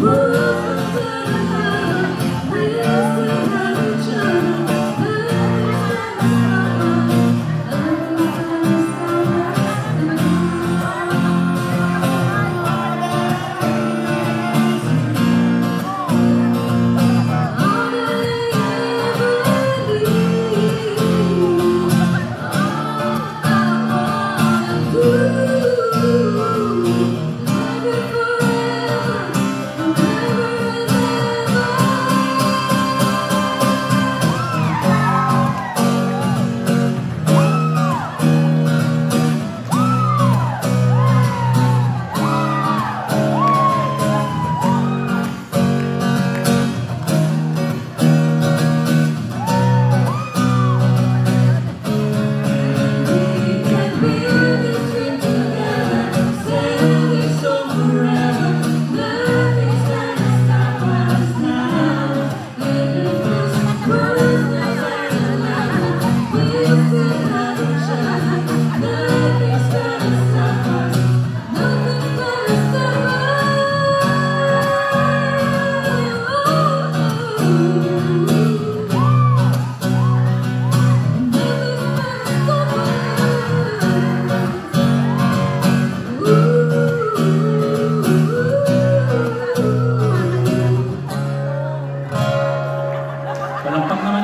Woo!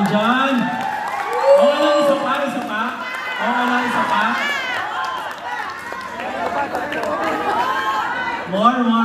dyan. Oo oh, lang, isa pa, isa pa. Oo oh, lang, isa pa. More, more.